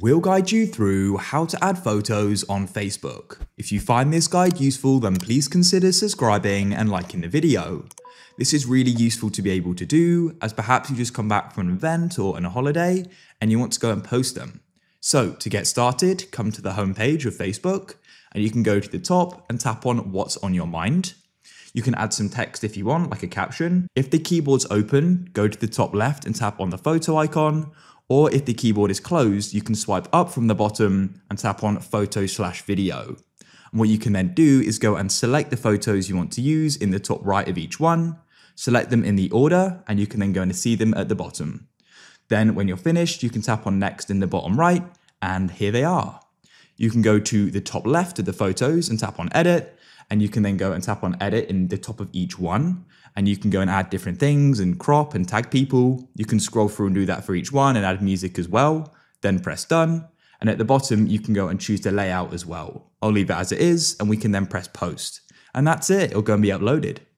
We'll guide you through how to add photos on Facebook. If you find this guide useful, then please consider subscribing and liking the video. This is really useful to be able to do, as perhaps you just come back from an event or on a holiday and you want to go and post them. So to get started, come to the homepage of Facebook and you can go to the top and tap on what's on your mind. You can add some text if you want, like a caption. If the keyboard's open, go to the top left and tap on the photo icon, or if the keyboard is closed, you can swipe up from the bottom and tap on photo slash video. And what you can then do is go and select the photos you want to use in the top right of each one, select them in the order, and you can then go and see them at the bottom. Then when you're finished, you can tap on next in the bottom right, and here they are. You can go to the top left of the photos and tap on edit, and you can then go and tap on edit in the top of each one and you can go and add different things and crop and tag people. You can scroll through and do that for each one and add music as well. Then press done. And at the bottom, you can go and choose the layout as well. I'll leave it as it is and we can then press post. And that's it, it'll go and be uploaded.